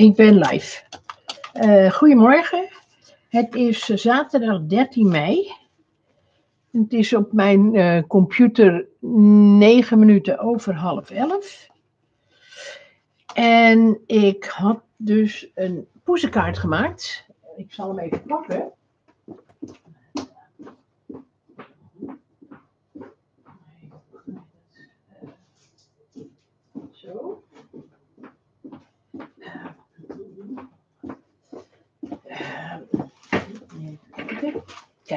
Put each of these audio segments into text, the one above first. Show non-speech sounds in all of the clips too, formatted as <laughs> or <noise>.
Ik ben live. Uh, goedemorgen. Het is zaterdag 13 mei. Het is op mijn uh, computer 9 minuten over half 11. En ik had dus een poezenkaart gemaakt. Ik zal hem even pakken. Zo.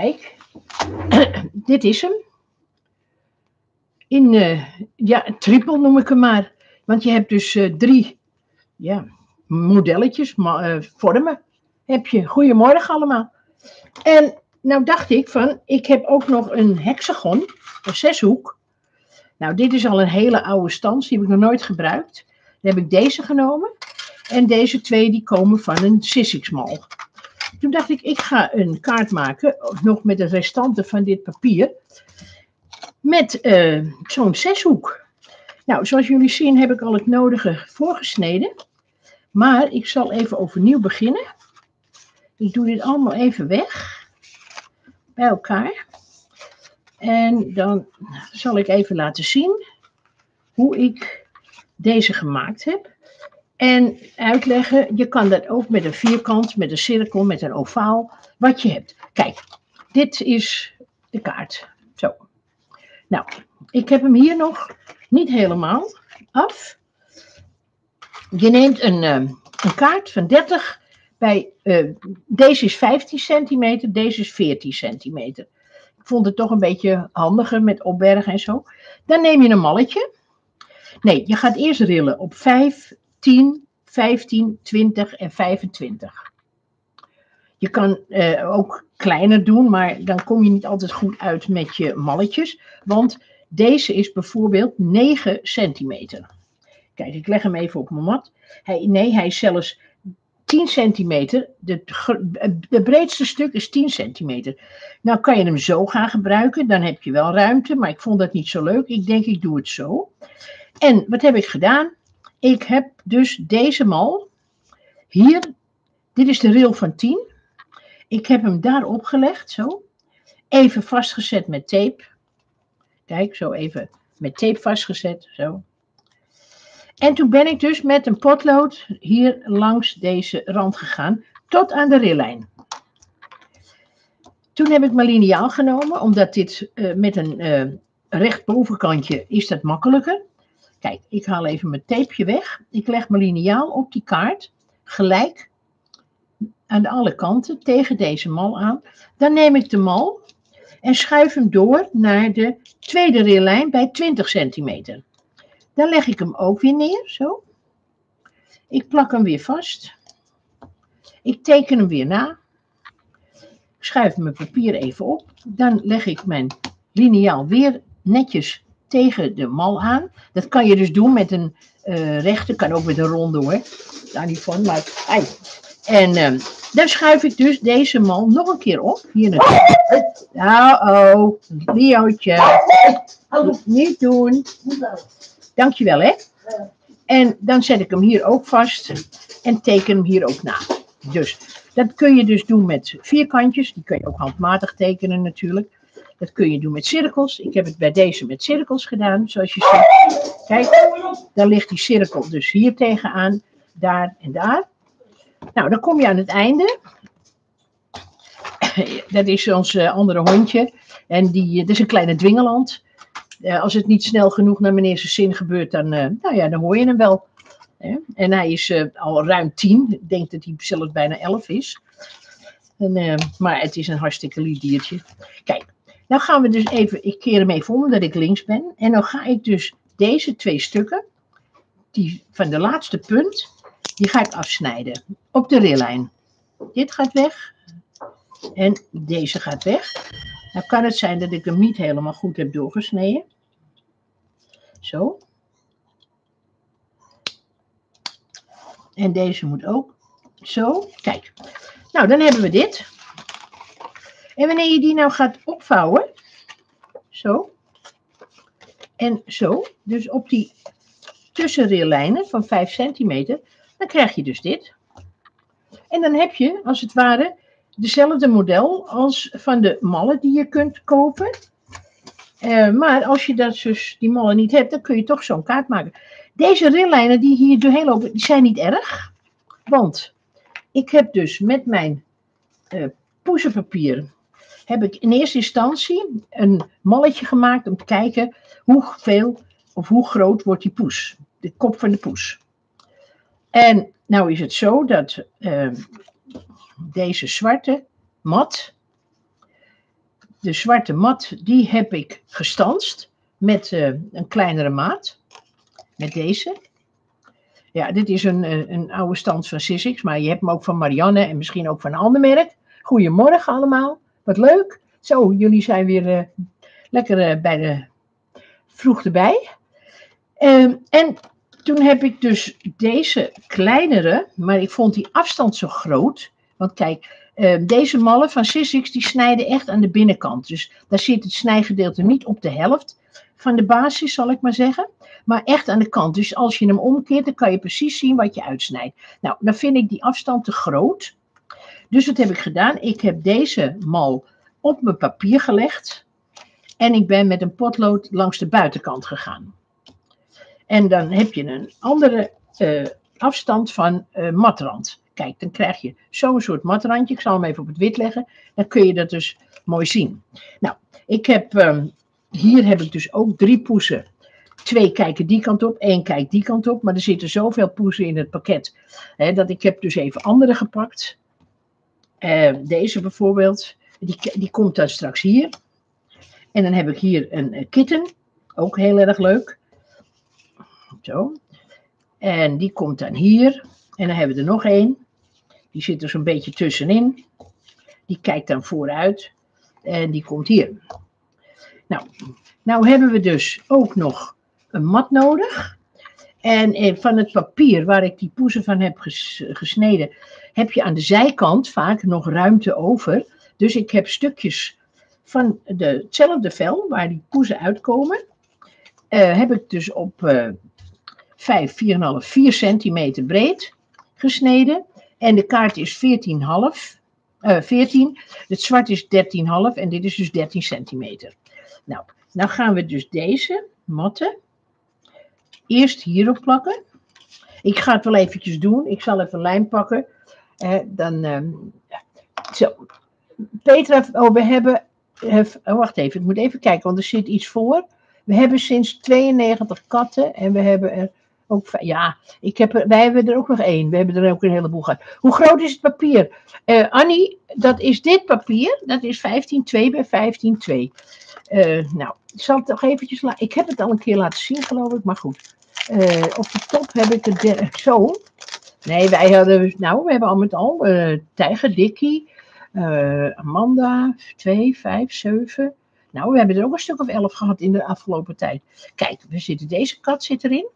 Kijk, <clears throat> dit is hem. In, uh, ja, triple noem ik hem maar. Want je hebt dus uh, drie ja, modelletjes, uh, vormen. Heb je. Goedemorgen allemaal. En nou dacht ik van, ik heb ook nog een hexagon, een zeshoek. Nou, dit is al een hele oude stand, die heb ik nog nooit gebruikt. Dan heb ik deze genomen. En deze twee die komen van een Sissixmal. Toen dacht ik, ik ga een kaart maken, nog met de restanten van dit papier, met uh, zo'n zeshoek. Nou, zoals jullie zien heb ik al het nodige voorgesneden. Maar ik zal even overnieuw beginnen. Ik doe dit allemaal even weg. Bij elkaar. En dan zal ik even laten zien hoe ik deze gemaakt heb. En uitleggen, je kan dat ook met een vierkant, met een cirkel, met een ovaal, wat je hebt. Kijk, dit is de kaart. Zo. Nou, ik heb hem hier nog niet helemaal af. Je neemt een, uh, een kaart van 30 bij, uh, deze is 15 centimeter, deze is 14 centimeter. Ik vond het toch een beetje handiger met opbergen en zo. Dan neem je een malletje. Nee, je gaat eerst rillen op 5, 10, 15, 20 en 25. Je kan uh, ook kleiner doen, maar dan kom je niet altijd goed uit met je malletjes. Want deze is bijvoorbeeld 9 centimeter. Kijk, ik leg hem even op mijn mat. Hij, nee, hij is zelfs 10 centimeter. De, breedste stuk is 10 centimeter. Nou kan je hem zo gaan gebruiken. Dan heb je wel ruimte, maar ik vond dat niet zo leuk. Ik denk, ik doe het zo. En wat heb ik gedaan? Ik heb dus deze mal. Hier, dit is de rail van 10. Ik heb hem daar opgelegd, zo. Even vastgezet met tape. Kijk, zo even met tape vastgezet, zo. En toen ben ik dus met een potlood hier langs deze rand gegaan, tot aan de rillijn. Toen heb ik mijn liniaal genomen, omdat dit uh, met een uh, recht bovenkantje is dat makkelijker. Kijk, ik haal even mijn tapeje weg. Ik leg mijn liniaal op die kaart, gelijk aan alle kanten tegen deze mal aan. Dan neem ik de mal en schuif hem door naar de tweede rillijn bij 20 centimeter. Dan leg ik hem ook weer neer, zo. Ik plak hem weer vast. Ik teken hem weer na. Ik schuif mijn papier even op. Dan leg ik mijn liniaal weer netjes tegen de mal aan. Dat kan je dus doen met een uh, rechte, kan ook met een ronde hoor. Daar niet van, maar... Ai. En uh, dan schuif ik dus deze mal nog een keer op. Hier naartoe. Nou, oh, Leootje. Niet doen. Dankjewel, hè. En dan zet ik hem hier ook vast en teken hem hier ook na. Dus dat kun je dus doen met vierkantjes. Die kun je ook handmatig tekenen natuurlijk. Dat kun je doen met cirkels. Ik heb het bij deze met cirkels gedaan, zoals je ziet. Kijk, dan ligt die cirkel dus hier tegenaan, daar en daar. Nou, dan kom je aan het einde. Dat is ons eh, andere hondje. En die, dat is een kleine dwingeland. Uh, als het niet snel genoeg naar meneer zijn zin gebeurt, dan, nou ja, dan hoor je hem wel. En hij is al ruim tien. Ik denk dat hij zelfs bijna elf is. En, maar het is een hartstikke lief diertje. Kijk, nou gaan we dus even, ik keer hem even om omdat ik links ben. En dan ga ik dus deze twee stukken, die van de laatste punt, die ga ik afsnijden op de rillijn. Dit gaat weg en deze gaat weg. Nou kan het zijn dat ik hem niet helemaal goed heb doorgesneden. Zo. En deze moet ook zo. Kijk. Nou, dan hebben we dit. En wanneer je die nou gaat opvouwen, zo, en zo, dus op die tussenrillijnen van 5 centimeter, dan krijg je dus dit. En dan heb je, als het ware, dezelfde model als van de mallen die je kunt kopen. Eh, maar als je dat dus, die mallen niet hebt, dan kun je toch zo'n kaart maken. Deze rillijnen die hier doorheen lopen, die zijn niet erg. Want ik heb dus met mijn uh, heb ik in eerste instantie een malletje gemaakt om te kijken hoeveel of hoe groot wordt die poes. De kop van de poes. En nou is het zo dat uh, deze zwarte mat, de zwarte mat, die heb ik gestanst met uh, een kleinere maat. Met deze. Ja, dit is een, een, een oude stand van Sissix, maar je hebt hem ook van Marianne en misschien ook van een ander merk. Goedemorgen allemaal, wat leuk. Zo, jullie zijn weer uh, lekker uh, bij de vroeg erbij. Uh, en toen heb ik dus deze kleinere, maar ik vond die afstand zo groot. Want kijk, uh, deze mallen van Sissix die snijden echt aan de binnenkant. Dus daar zit het snijgedeelte niet op de helft van de basis, zal ik maar zeggen. Maar echt aan de kant. Dus als je hem omkeert, dan kan je precies zien wat je uitsnijdt. Nou, dan vind ik die afstand te groot. Dus wat heb ik gedaan? Ik heb deze mal op mijn papier gelegd. En ik ben met een potlood langs de buitenkant gegaan. En dan heb je een andere uh, afstand van uh, matrand. Kijk, dan krijg je zo'n soort matrandje. Ik zal hem even op het wit leggen. Dan kun je dat dus mooi zien. Nou, ik heb, um, hier heb ik dus ook drie poesen. Twee kijken die kant op, één kijkt die kant op. Maar er zitten zoveel poesen in het pakket. Hè, dat ik heb dus even andere gepakt. Uh, deze bijvoorbeeld. Die, die komt dan straks hier. En dan heb ik hier een, een kitten. Ook heel erg leuk. Zo. En die komt dan hier. En dan hebben we er nog één. Die zit er zo'n beetje tussenin. Die kijkt dan vooruit. En die komt hier. Nou, nou hebben we dus ook nog een mat nodig. En eh, van het papier waar ik die poezen van heb gesneden, heb je aan de zijkant vaak nog ruimte over. Dus ik heb stukjes van de, hetzelfde vel waar die poezen uitkomen, uh, heb ik dus op uh, 5, 4,5, 4 centimeter breed gesneden. En de kaart is 14,5. Uh, 14. Het zwart is 13,5 en dit is dus 13 centimeter. Nou, nou gaan we dus deze matten eerst hierop plakken. Ik ga het wel eventjes doen. Ik zal even lijm pakken. Dan, uh, zo. Petra, oh, we hebben, have, oh, wacht even, ik moet even kijken, want er zit iets voor. We hebben sinds 92 katten en we hebben er ook, ja, ik heb wij hebben er ook nog één. We hebben er ook een heleboel gehad. Hoe groot is het papier? Uh, Annie, dat is dit papier. Dat is 15,2 bij 15,2. Uh, nou, ik zal het nog eventjes laten. Ik heb het al een keer laten zien, geloof ik, maar goed. Uh, op de top heb ik het zo. Nee, wij hadden, nou, we hebben al met al Tijger, Dikkie, Amanda, 2, 5, 7. Nou, we hebben er ook een stuk of 11 gehad in de afgelopen tijd. Kijk, we zitten, deze kat zit erin.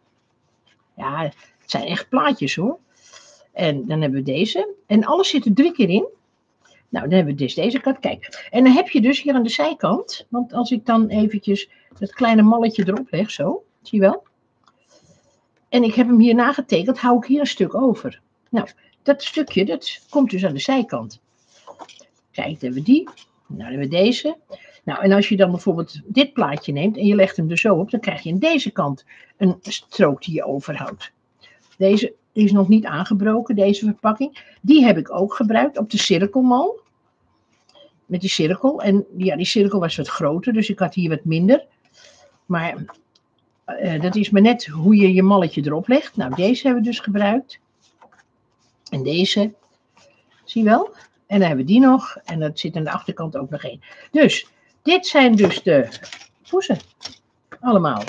Ja, het zijn echt plaatjes hoor. En dan hebben we deze. En alles zit er drie keer in. Nou, dan hebben we dus deze kat. Kijk, en dan heb je dus hier aan de zijkant, want als ik dan eventjes dat kleine malletje erop leg, zo, zie je wel? En ik heb hem hier nagetekend, hou ik hier een stuk over. Nou, dat stukje, dat komt dus aan de zijkant. Kijk, dan hebben we die. Nou, dan hebben we deze. Nou, en als je dan bijvoorbeeld dit plaatje neemt en je legt hem er zo op, dan krijg je aan deze kant een strook die je overhoudt. Deze is nog niet aangebroken, deze verpakking. Die heb ik ook gebruikt op de cirkelmal. Met die cirkel. En ja, die cirkel was wat groter, dus ik had hier wat minder. Maar uh, dat is maar net hoe je je malletje erop legt. Nou, deze hebben we dus gebruikt. En deze. Zie je wel? En dan hebben we die nog. En dat zit aan de achterkant ook nog één. Dus, dit zijn dus de poezen. Allemaal.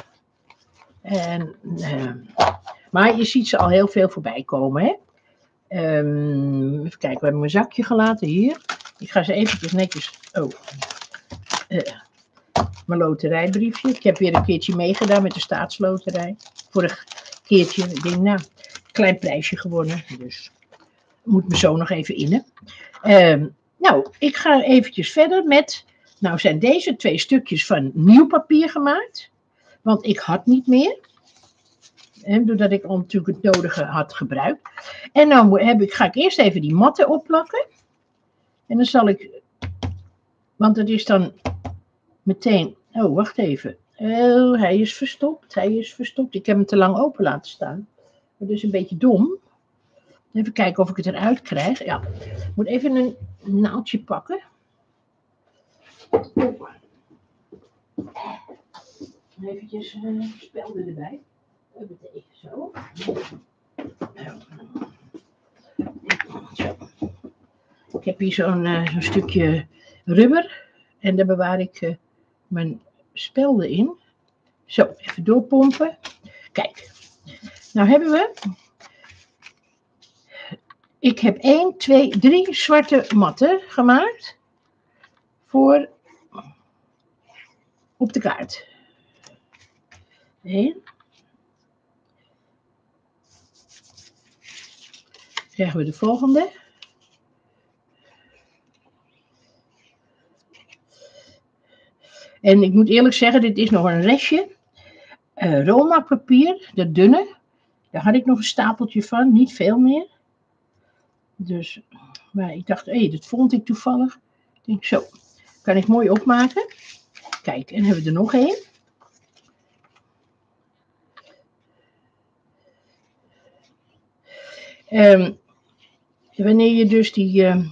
En, uh, maar je ziet ze al heel veel voorbij komen. Hè? Um, even kijken, we hebben mijn zakje gelaten hier. Ik ga ze eventjes netjes... Oh. Uh, mijn loterijbriefje. Ik heb weer een keertje meegedaan met de staatsloterij. Vorig keertje, ik denk, nou, klein prijsje gewonnen. Dus moet me zo nog even innen. Um, nou, ik ga eventjes verder met, nou zijn deze twee stukjes van nieuw papier gemaakt. Want ik had niet meer. Doordat ik al natuurlijk het nodige had gebruikt. En dan heb ik, ga ik eerst even die matten opplakken. En dan zal ik, want het is dan meteen, oh wacht even. Oh, hij is verstopt, hij is verstopt. Ik heb hem te lang open laten staan. Dat is een beetje dom. Even kijken of ik het eruit krijg. Ja, ik moet even een naaldje pakken. Eventjes uh, spelden erbij. Huppatee, zo. Ik heb hier zo'n uh, zo'n stukje rubber. En daar bewaar ik uh, mijn spelden in. Zo, even doorpompen. Kijk, nou hebben we. Ik heb 1, 2, 3 zwarte matten gemaakt. Voor op de kaart. 1. Krijgen we de volgende. En ik moet eerlijk zeggen, dit is nog een restje. Uh, Roma papier, de dunne. Daar had ik nog een stapeltje van, niet veel meer. Dus, maar ik dacht, hé, hey, dat vond ik toevallig. Ik denk, zo, kan ik mooi opmaken. Kijk, en hebben we er nog één. Um, wanneer je dus die, uh,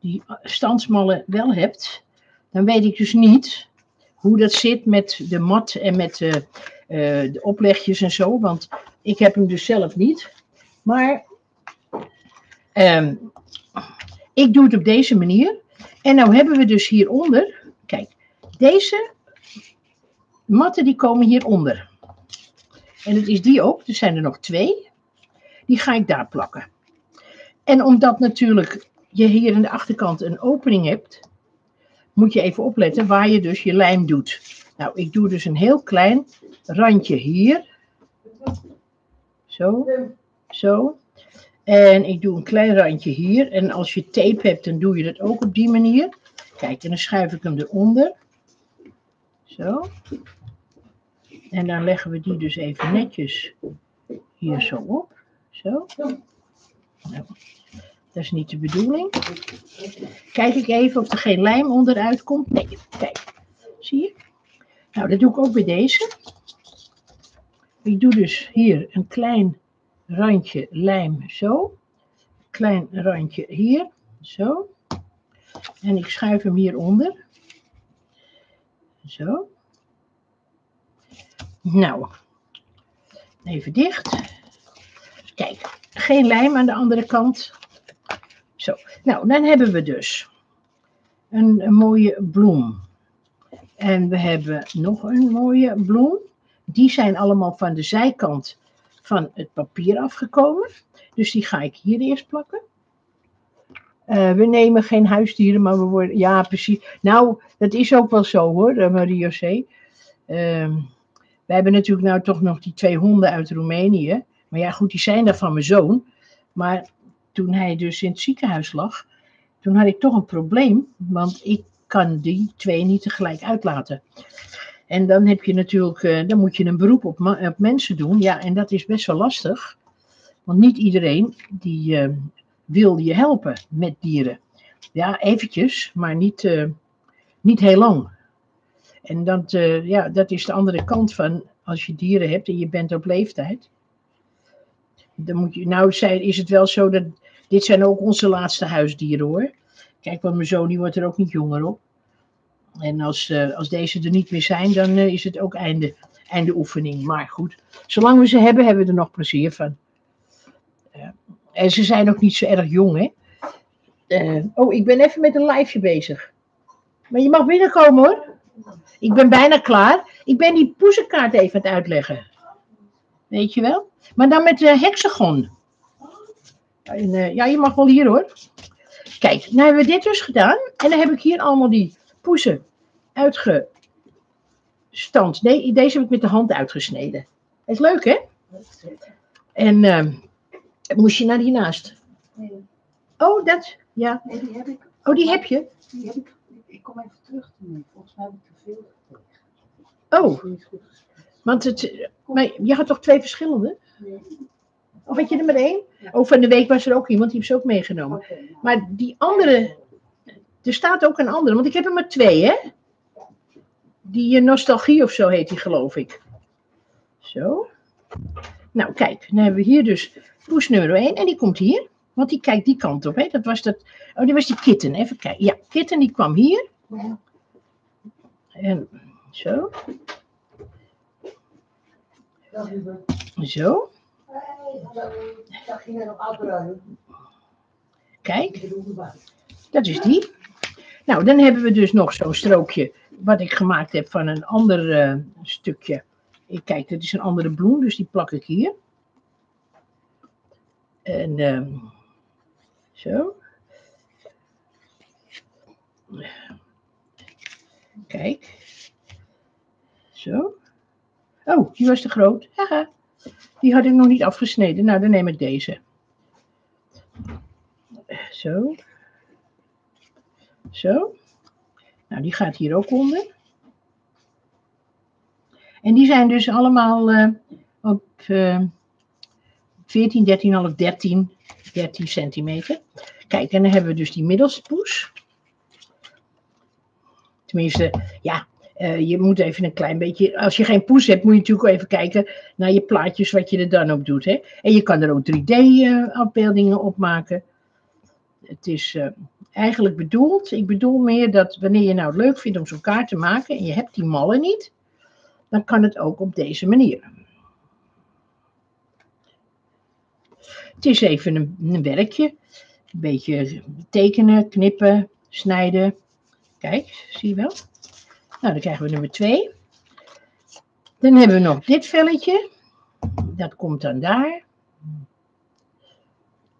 die standsmallen wel hebt, dan weet ik dus niet hoe dat zit met de mat en met de oplegjes en zo. Want ik heb hem dus zelf niet. Maar um, ik doe het op deze manier. En nou hebben we dus hieronder, deze matten die komen hieronder. En het is die ook, er zijn er nog twee. Die ga ik daar plakken. En omdat natuurlijk je hier aan de achterkant een opening hebt, moet je even opletten waar je dus je lijm doet. Nou, ik doe dus een heel klein randje hier. Zo, zo. En ik doe een klein randje hier. En als je tape hebt, dan doe je dat ook op die manier. Kijk, en dan schuif ik hem eronder. Zo. En dan leggen we die dus even netjes hier zo op. Zo. Nou, dat is niet de bedoeling. Kijk ik even of er geen lijm onderuit komt. Nee, kijk. Zie je? Nou, dat doe ik ook bij deze. Ik doe dus hier een klein randje lijm zo. Klein randje hier, zo. En ik schuif hem hieronder. Zo. Nou, even dicht. Kijk, geen lijm aan de andere kant. Zo, nou, dan hebben we dus een, een mooie bloem. En we hebben nog een mooie bloem. Die zijn allemaal van de zijkant van het papier afgekomen. Dus die ga ik hier eerst plakken. Uh, we nemen geen huisdieren, maar we worden. Ja, precies. Nou, dat is ook wel zo hoor, eh, Marie-José. Uh, we hebben natuurlijk nou toch nog die twee honden uit Roemenië. Maar ja, goed, die zijn daar van mijn zoon. Maar toen hij dus in het ziekenhuis lag, toen had ik toch een probleem. Want ik kan die twee niet tegelijk uitlaten. En dan heb je natuurlijk, uh, dan moet je een beroep op, op, mensen doen. Ja, en dat is best wel lastig. Want niet iedereen die uh, wil je helpen met dieren. Ja, eventjes, maar niet, uh, niet heel lang. En dat, ja, dat is de andere kant van als je dieren hebt en je bent op leeftijd. Dan moet je, nou is het wel zo dat dit zijn ook onze laatste huisdieren hoor. Kijk, want mijn zoon die wordt er ook niet jonger op. En als, uh, als deze er niet meer zijn, dan is het ook einde, einde oefening. Maar goed, zolang we ze hebben, hebben we er nog plezier van. En ze zijn ook niet zo erg jong, hè. oh, ik ben even met een liveje bezig. Maar je mag binnenkomen, hoor. Ik ben bijna klaar. Ik ben die poezenkaart even aan het uitleggen. Weet je wel? Maar dan met de hexagon. En, ja, je mag wel hier, hoor. Kijk, nou hebben we dit dus gedaan. En dan heb ik hier allemaal die poezen uitgestand. Nee, deze heb ik met de hand uitgesneden. Is leuk, hè? En uh, moest je naar hiernaast? Nee. Oh, dat, ja. Nee, die heb ik. Oh, die heb je? Die heb ik. Ik kom even terug. Volgens mij heb ik te veel gekregen. Oh. Want het, maar je had toch twee verschillende? Nee. Of had je er maar één? Ja. Oh, van de week was er ook iemand, die heeft ze ook meegenomen. Oké. Maar die andere, er staat ook een andere, want ik heb er maar twee, hè? Die eh, nostalgie of zo heet die, geloof ik. Zo. Nou, kijk, dan hebben we hier dus poes nummer 1 en die komt hier. Want die kijkt die kant op, hè? Dat was dat. Oh, die was die kitten. Even kijken. Ja, kitten die kwam hier. En zo, zo. Kijk. Dat is die. Nou, dan hebben we dus nog zo'n strookje wat ik gemaakt heb van een ander eh, stukje. Ik kijk, dit is een andere bloem, dus die plak ik hier. En ehm, zo. Kijk. Zo. Oh, die was te groot. Haha. Die had ik nog niet afgesneden. Nou, dan neem ik deze. Zo. Zo. Nou, die gaat hier ook onder. En die zijn dus allemaal eh, op eh 14, 13,5, 13, 13 centimeter. Kijk, en dan hebben we dus die middelste poes. Tenminste, ja, eh, je moet even een klein beetje. Als je geen poes hebt, moet je natuurlijk even kijken naar je plaatjes, wat je er dan op doet. Hè? En je kan er ook 3D-afbeeldingen op maken. Het is eh, eigenlijk bedoeld. Ik bedoel meer dat wanneer je nou het leuk vindt om zo'n kaart te maken en je hebt die mallen niet, dan kan het ook op deze manier. Het is even een, werkje. Een beetje tekenen, knippen, snijden. Kijk, zie je wel? Nou, dan krijgen we nummer 2. Dan hebben we nog dit velletje. Dat komt dan daar.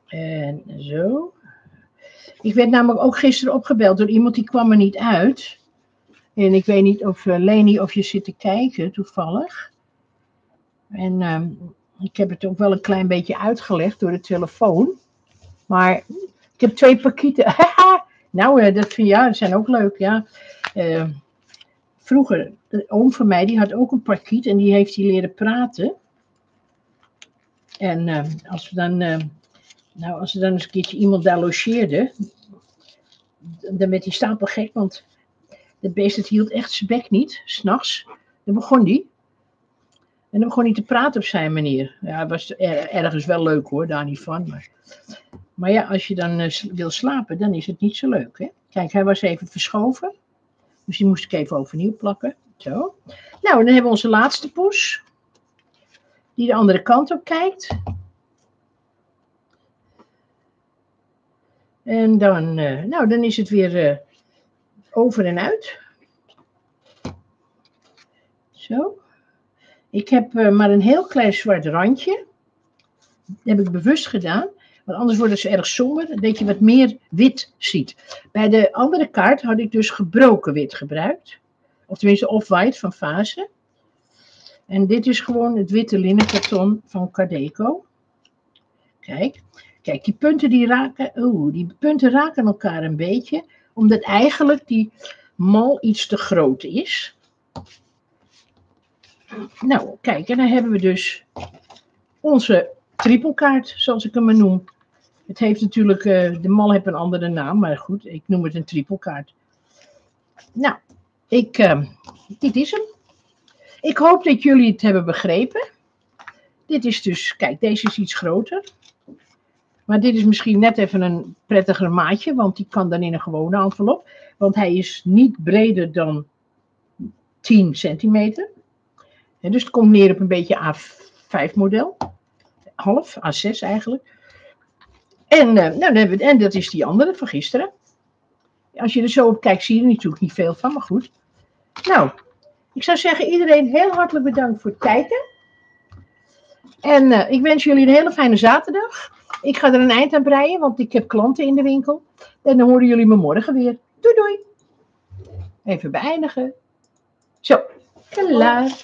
En zo. Ik werd namelijk ook gisteren opgebeld door iemand die kwam er niet uit. En ik weet niet of uh, Leni of je zit te kijken toevallig. En ehm, ik heb het ook wel een klein beetje uitgelegd door de telefoon. Maar ik heb twee pakieten. <laughs> Nou, eh, dat vind ja, zijn ook leuk, ja. Eh, vroeger, de oom van mij, die had ook een parkiet en die heeft die leren praten. En eh, als we dan, nou, als er dan eens een keertje iemand daar logeerde, dan werd hij stapel gek, want de beest het hield echt zijn bek niet, s'nachts. Dan begon hij. En dan begon hij te praten op zijn manier. Ja, het was er- ergens wel leuk hoor, daar niet van. Maar, maar ja, als je dan eh, wil slapen, dan is het niet zo leuk. Hè? Kijk, hij was even verschoven. Dus die moest ik even overnieuw plakken. Zo. Nou, dan hebben we onze laatste poes. Die de andere kant op kijkt. En dan, eh, nou, dan is het weer eh, over en uit. Zo. Ik heb eh, maar een heel klein zwart randje. Dat heb ik bewust gedaan. Want anders worden ze erg somber. Dat je wat meer wit ziet. Bij de andere kaart had ik dus gebroken wit gebruikt. Of tenminste off-white van Fase. En dit is gewoon het witte linnen karton van Cardeco. Kijk. Kijk, die punten, die raken, oeh, die punten raken elkaar een beetje. Omdat eigenlijk die mal iets te groot is. Nou, kijk, en dan hebben we dus onze trippelkaart, zoals ik hem noem. Het heeft natuurlijk, eh, de mal heeft een andere naam, maar goed, ik noem het een trippelkaart. Nou, ik, eh, dit is hem. Ik hoop dat jullie het hebben begrepen. Dit is dus, kijk, deze is iets groter. Maar dit is misschien net even een prettiger maatje, want die kan dan in een gewone envelop. Want hij is niet breder dan 10 centimeter. En dus het komt neer op een beetje A5 model. Half, A6 eigenlijk. En, eh, nou, dan hebben we, en dat is die andere van gisteren. Als je er zo op kijkt, zie je er natuurlijk niet veel van, maar goed. Nou, ik zou zeggen, iedereen heel hartelijk bedankt voor het kijken. En eh, ik wens jullie een hele fijne zaterdag. Ik ga er een eind aan breien, want ik heb klanten in de winkel. En dan horen jullie me morgen weer. Doei doei. Even beëindigen. Zo, klaar.